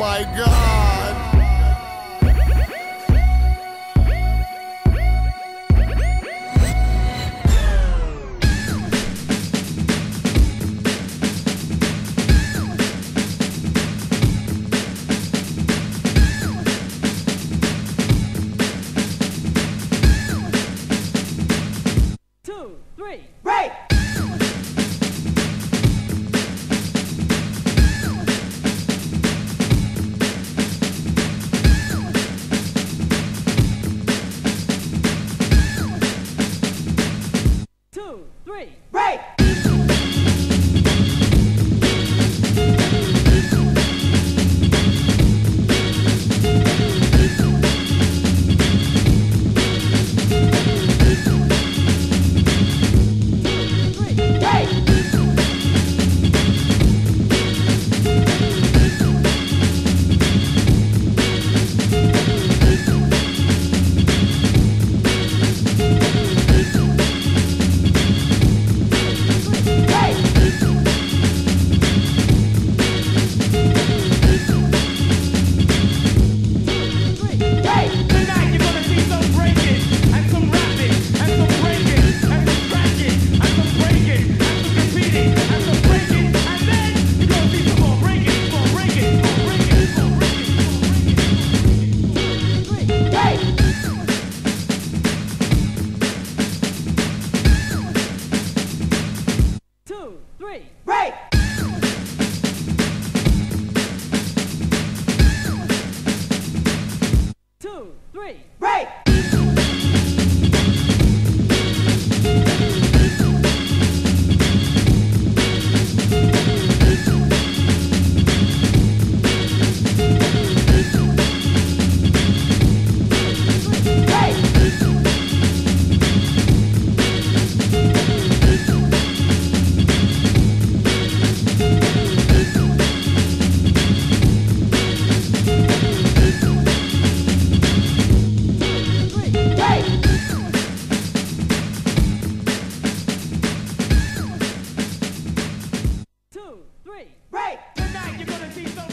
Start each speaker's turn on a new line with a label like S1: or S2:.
S1: my god. two, three. Break!
S2: Two, three. Break! two, three, break! three. Break! Tonight you're gonna see some